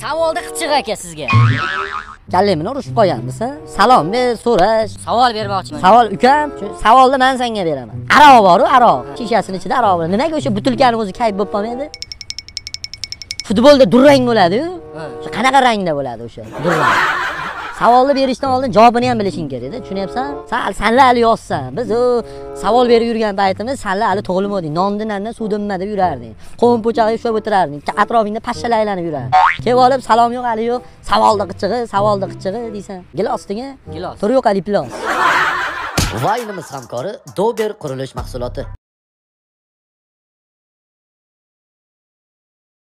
savolni qichig aka sizga. Kallamni urishib qolganmisan salom ber so'rash. Savol bermoqchiman. Savol ukam savolni man senga beraman. Aroq boru aroq. Shishasini ichida aroq bor nimaga o'sha butilkani o'zi kayf bo'lib qolmaydi? Futbolda durang bo'ladiyu. Ha. shu qanaqa rangda bo'ladi o'sha durang savolni berishdan oldin javobini ham bilishing kerakda tushunyapsan? Sal sanlar hali yoshsan biz savol berib yurgan paytimiz sanlar hali tug'ilmading nonni nandan suvda nima deb yurarding. Qo'm po'chag'i ushlab o'tirarding. Atrofingda pashshalar aylanib yurardi kelib olib salom yo'q hali yo'q. Savolni qichig'i savolni qichig'i deysan. Gilos degan? Gilos. tur yo'q hali plos. Vaynimiz hamkori dober qurilish mahsuloti